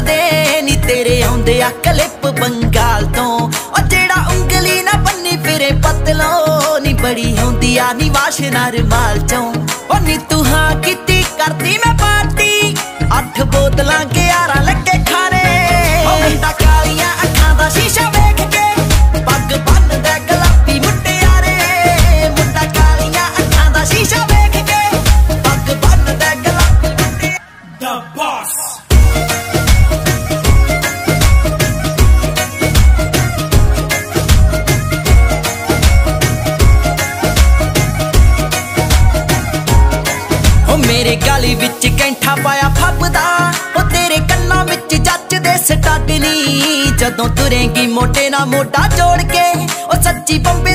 ਜੱਚਦੇ ਨੀ ਤੇਰੇ ਆਉਂਦੇ ਆ ਕਲਿੱਪ ਬੰਗਾਲ ਤੋਂ। ਉਹ ਜਿਹੜਾ ਉਂਗਲੀ ਨਾ ਬੰਨੀ ਫਿਰੇ ਪਤਲੋ, ਨੀ ਬੜੀ ਹੁੰਦੀ ਆ, ਨੀ ਵਾਸ਼ਨਾ ਰਮਾਲ ਚੋਂ। ਉਹ ਗਾਲੀ ਵਿੱਚ ਕੈਂਠਾ ਪਾਇਆ ਫੱਬਦਾ, ਉਹ ਤੇਰੇ ਕੰਨਾਂ ਵਿੱਚ ਜੱਜਦੇ ਸਟੱਡ ਨੀ। ਜਦੋਂ ਤੁਰੇਂਗੀ ਮੋਟੇ ਨਾਲ ਮੋਢਾ ਜੋੜ ਕੇ, ਉਹ ਸੱਚੀ ਬੰਬੇ